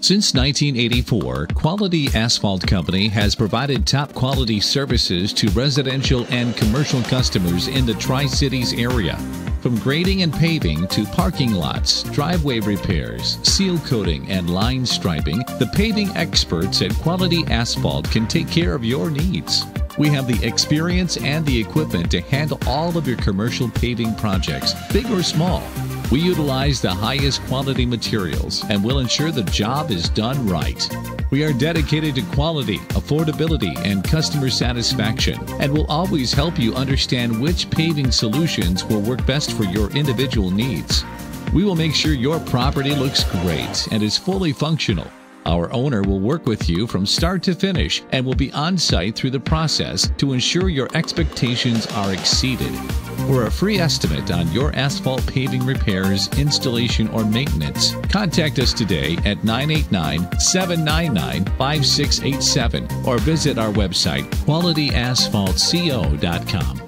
Since 1984, Quality Asphalt Company has provided top quality services to residential and commercial customers in the Tri Cities area. From grading and paving to parking lots, driveway repairs, seal coating, and line striping, the paving experts at Quality Asphalt can take care of your needs. We have the experience and the equipment to handle all of your commercial paving projects, big or small. We utilize the highest quality materials and will ensure the job is done right. We are dedicated to quality, affordability, and customer satisfaction, and will always help you understand which paving solutions will work best for your individual needs. We will make sure your property looks great and is fully functional. Our owner will work with you from start to finish and will be on site through the process to ensure your expectations are exceeded. For a free estimate on your asphalt paving repairs, installation, or maintenance, contact us today at 989 799 5687 or visit our website qualityasphaltco.com.